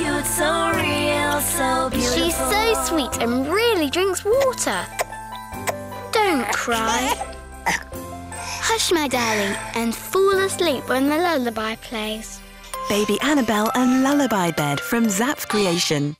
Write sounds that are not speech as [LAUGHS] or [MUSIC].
cute, so real, so beautiful. She's so sweet and really drinks water. Don't cry. [LAUGHS] Hush, my darling, and fall asleep when the lullaby plays. Baby Annabell and Lullaby Bed from Zapf Creation.